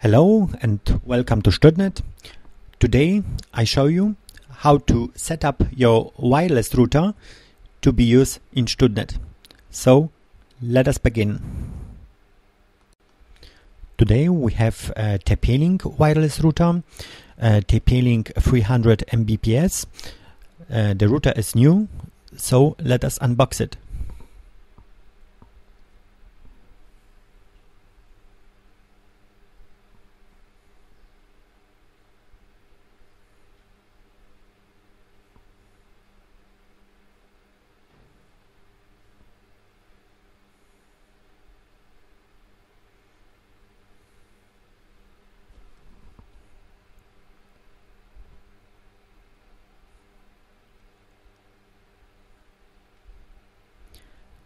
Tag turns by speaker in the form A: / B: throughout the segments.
A: Hello and welcome to StudNet. Today I show you how to set up your wireless router to be used in StudNet. So let us begin. Today we have a TP-Link wireless router, TP-Link 300 Mbps. Uh, the router is new, so let us unbox it.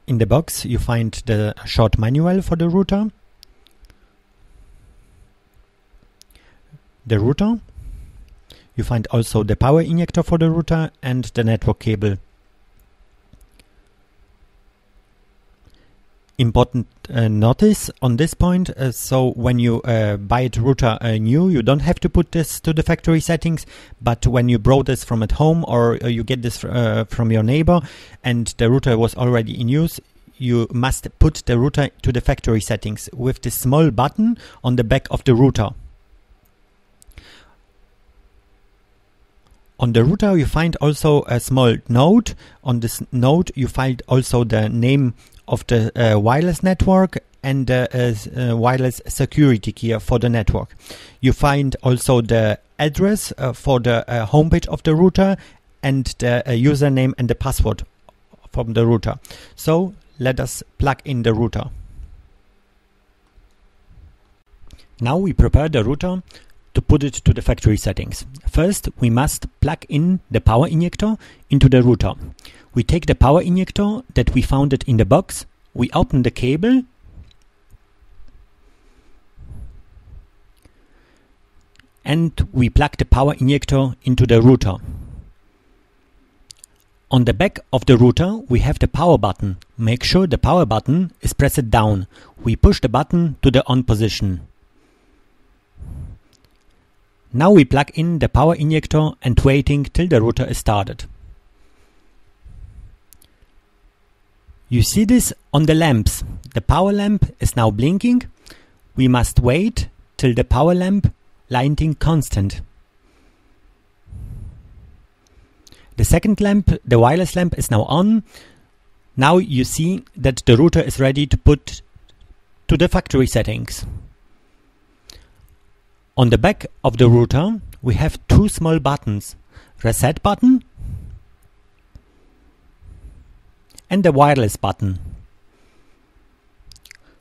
A: In the box you find the short manual for the router, the router, you find also the power injector for the router and the network cable. Important uh, notice on this point, uh, so when you uh, buy a router uh, new, you don't have to put this to the factory settings, but when you brought this from at home or uh, you get this uh, from your neighbor and the router was already in use, you must put the router to the factory settings with the small button on the back of the router. On the router you find also a small note. On this note you find also the name of the uh, wireless network and the uh, uh, wireless security key for the network. You find also the address for the homepage of the router and the username and the password from the router. So let us plug in the router. Now we prepare the router put it to the factory settings. First, we must plug in the power injector into the router. We take the power injector that we found it in the box, we open the cable and we plug the power injector into the router. On the back of the router we have the power button. Make sure the power button is pressed down. We push the button to the on position. Now we plug in the power injector and waiting till the router is started. You see this on the lamps. The power lamp is now blinking. We must wait till the power lamp lighting constant. The second lamp, the wireless lamp is now on. Now you see that the router is ready to put to the factory settings. On the back of the router we have two small buttons, reset button and the wireless button.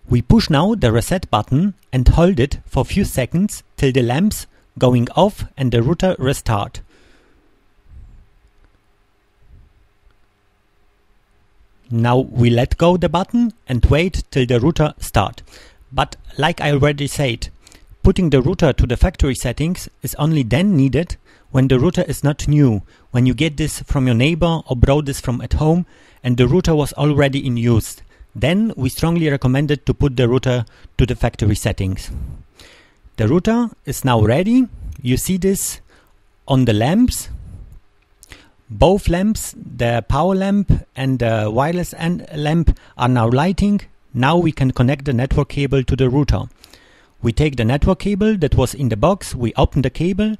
A: We push now the reset button and hold it for a few seconds till the lamps going off and the router restart. Now we let go the button and wait till the router start. But like I already said, Putting the router to the factory settings is only then needed when the router is not new, when you get this from your neighbor or brought this from at home and the router was already in use. Then we strongly recommend it to put the router to the factory settings. The router is now ready. You see this on the lamps. Both lamps, the power lamp and the wireless lamp are now lighting. Now we can connect the network cable to the router. We take the network cable that was in the box, we open the cable,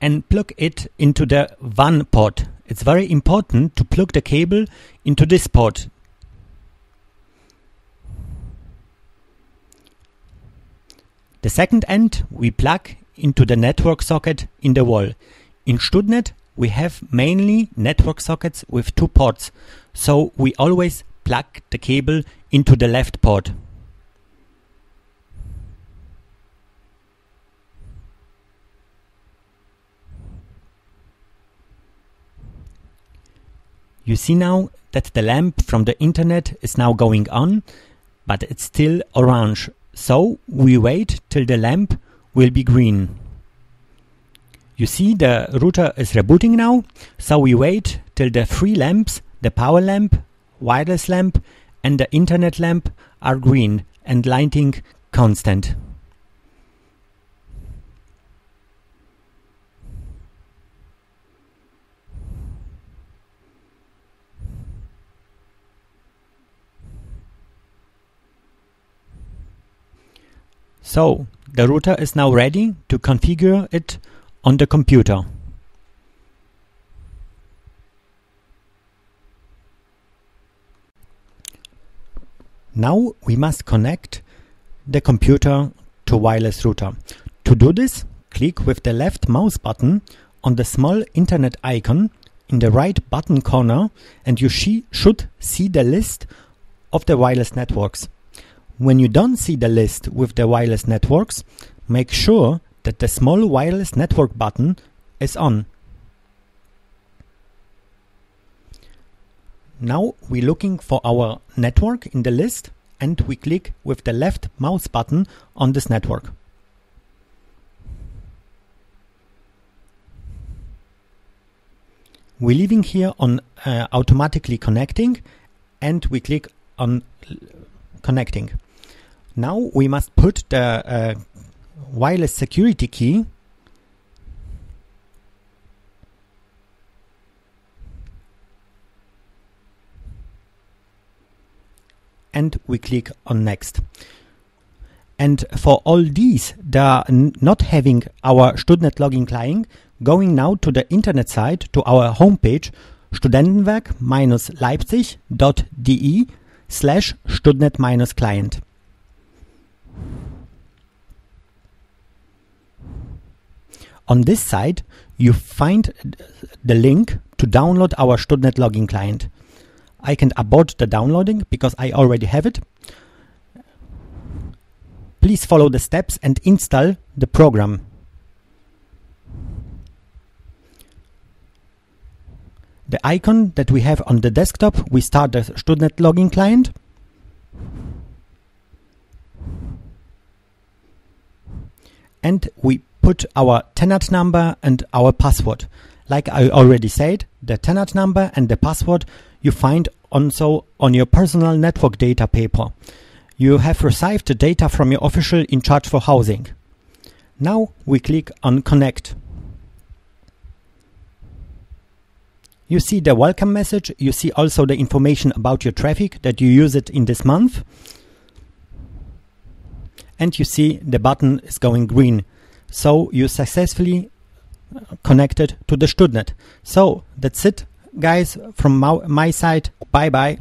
A: and plug it into the WAN port. It's very important to plug the cable into this port. The second end we plug into the network socket in the wall. In StudNet we have mainly network sockets with two ports, so we always plug the cable into the left port. You see now that the lamp from the internet is now going on, but it's still orange. So we wait till the lamp will be green. You see the router is rebooting now, so we wait till the three lamps, the power lamp, wireless lamp and the internet lamp are green and lighting constant. So, the router is now ready to configure it on the computer. Now we must connect the computer to wireless router. To do this, click with the left mouse button on the small internet icon in the right button corner and you should see the list of the wireless networks. When you don't see the list with the wireless networks, make sure that the small wireless network button is on. Now we're looking for our network in the list and we click with the left mouse button on this network. We're leaving here on uh, automatically connecting and we click on connecting. Now we must put the uh, wireless security key and we click on next. And for all these that are not having our Studnet login client, going now to the internet site to our homepage studentenwerk-leipzig.de slash studnet-client. On this site, you find the link to download our Studnet login client. I can abort the downloading because I already have it. Please follow the steps and install the program. The icon that we have on the desktop, we start the Studnet login client. And we put our tenant number and our password. Like I already said, the tenant number and the password you find also on your personal network data paper. You have received the data from your official in charge for housing. Now we click on connect. You see the welcome message. You see also the information about your traffic that you use it in this month. And you see the button is going green. So you successfully connected to the Studnet. So that's it, guys, from my, my side. Bye bye.